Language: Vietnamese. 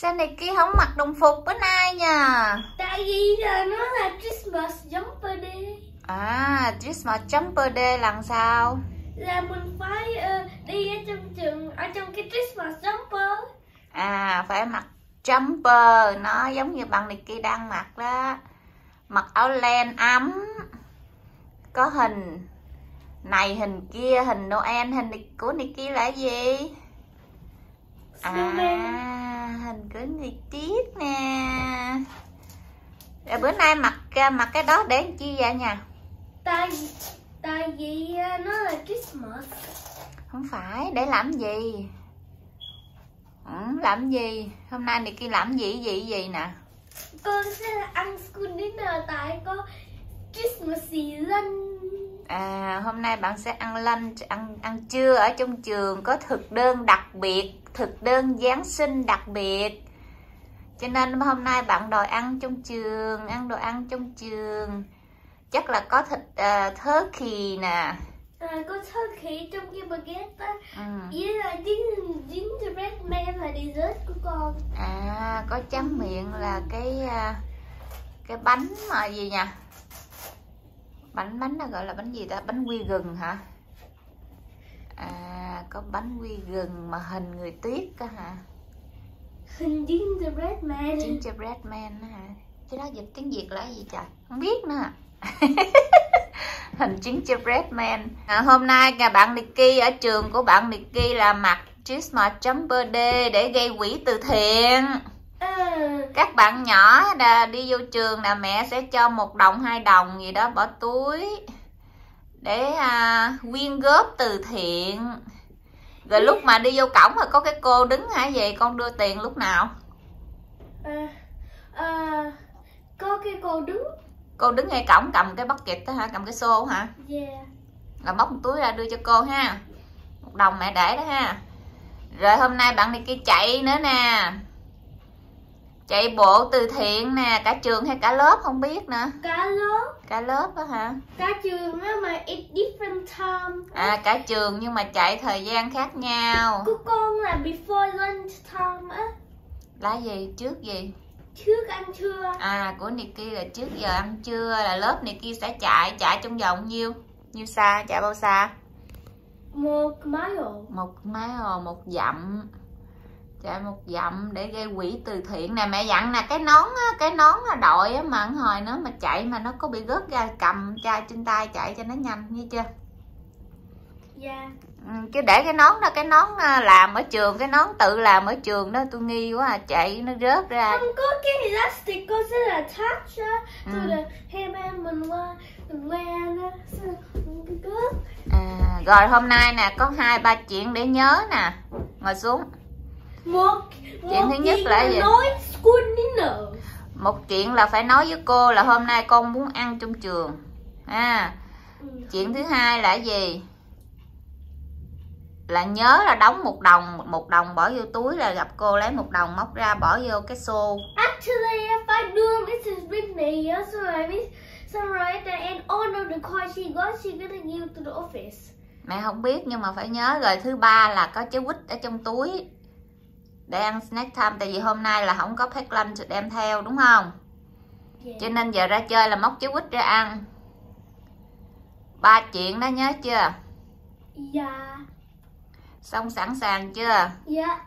Sao này kia không mặc đồng phục? Bữa nay nha Tại vì là nó là Christmas jumper day À Christmas jumper day là sao? Là mình phải ờ, đi ở trong trường Ở trong cái Christmas jumper. À phải mặc jumper. Nó giống như bạn này kia đang mặc đó. Mặc áo len ấm. Có hình Này hình kia Hình Noel Hình của này kia là gì? À hình của người tiết nè. Rồi bữa nay mặc mặc cái đó để chi vậy nha Tại Tại vì ờ, nó là Christmas. Không phải để làm gì? Ừ, Làm gì? Hôm nay này kia làm gì gì gì nè? Con sẽ ăn school dinner tại có Christmassy lunch À, hôm nay bạn sẽ ăn lunch, ăn ăn trưa ở trong trường có thực đơn đặc biệt, thực đơn Giáng sinh đặc biệt. Cho nên hôm nay bạn đòi ăn trong trường, ăn đồ ăn trong trường. Chắc là có thịt uh, turkey nè. à, Có turkey trong cái baguette á Ừ. Với là ginger, gingerbread man là dessert của con À, có tráng miệng là cái à, cái bánh mà gì nha? Bánh bánh nó gọi là bánh gì ta? Bánh quy gừng hả? À, có bánh quy gừng mà hình người tuyết đó hả? Hình gingerbread man gingerbread man hả cái đó dịch tiếng việt là gì trời không biết nữa hình gingerbread man à, hôm nay nhà bạn Nikki ở trường của bạn Nikki là mặc Christmas jumper day để gây quỹ từ thiện các bạn nhỏ đà, đi vô trường là mẹ sẽ cho một đồng hai đồng gì đó bỏ túi để à, quyên góp từ thiện. Rồi lúc mà đi vô cổng là có cái cô đứng hả? Vậy con đưa tiền lúc nào? À, à, Có cái cô đứng. Cô đứng ngay cổng cầm cái bucket đó hả? Cầm cái xô hả? Yeah rồi móc một túi ra đưa cho cô ha. Một đồng mẹ để đó ha. Rồi hôm nay bạn này kia chạy nữa nè chạy bộ từ thiện nè cả trường hay cả lớp không biết nữa. Cả lớp. Cả lớp đó hả? Cả trường á mà at different time. À cả trường nhưng mà chạy thời gian khác nhau. Của con là before lunch time á. Là gì? Trước gì? Trước ăn trưa. À của Nikki là trước giờ ăn trưa là lớp Nikki sẽ chạy chạy trong vòng nhiêu nhiêu xa chạy bao xa? Một mile. Một mile một dặm chạy một dặm để gây quỹ từ thiện nè. Mẹ dặn nè cái nón á, cái nón đội á mà hồi nó mà chạy mà nó có bị rớt ra cầm chai trên tay chạy cho nó nhanh nghe chưa? Yeah ừ, chứ để cái nón đó cái nón à, làm ở trường cái nón tự làm ở trường đó tôi nghi quá à, chạy nó rớt ra. Không có cái elastic con sẽ là attach á. Ừ. Rồi là hairband mình qua Mình gớt à, rồi hôm nay nè có hai ba chuyện để nhớ nè. Ngồi xuống Một Chuyện thứ nhất là gì? nói school dinner. Một chuyện là phải nói với cô là hôm nay con muốn ăn trong trường. À chuyện thứ hai là gì? Là nhớ là đóng một đồng một đồng bỏ vô túi là gặp cô lấy một đồng móc ra bỏ vô cái xô. Actually, if I do Mrs. Whitney, so right there and all of the coins she got, she gonna give to the office. mẹ không biết nhưng mà phải nhớ rồi thứ ba là có trái quýt ở trong túi để ăn snack time tại vì hôm nay là không có pack lunch đem theo đúng không Yeah. cho nên giờ ra chơi là móc trái quýt ra ăn ba chuyện đó nhớ chưa Yeah. xong sẵn sàng chưa Yeah.